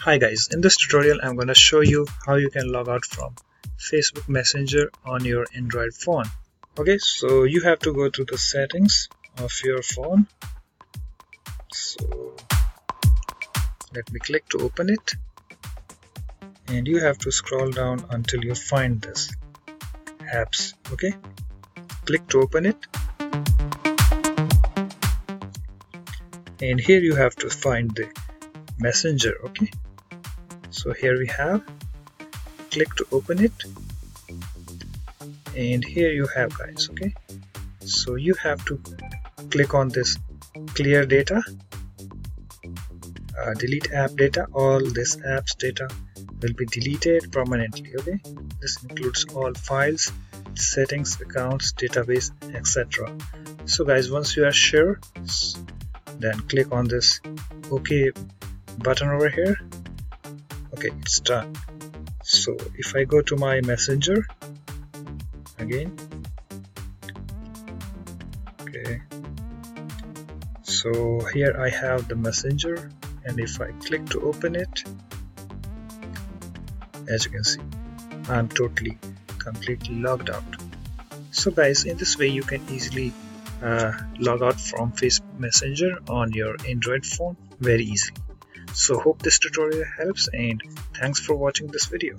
Hi guys, in this tutorial I'm going to show you how you can log out from Facebook Messenger on your Android phone. Okay, so you have to go to the settings of your phone. So let me click to open it and you have to scroll down until you find this apps okay click to open it and here you have to find the messenger okay so here we have click to open it. And here you have guys okay? So you have to click on this clear data uh, delete app data. All this apps data will be deleted permanently okay? This includes all files settings accounts database etc so guys once you are sure then click on this ok button over here okay it's done. So if I go to my messenger again. Okay. So here I have the messenger and if I click to open it as you can see I'm totally completely logged out. So guys in this way you can easily uh, log out from Facebook Messenger on your Android phone very easily. So hope this tutorial helps and thanks for watching this video.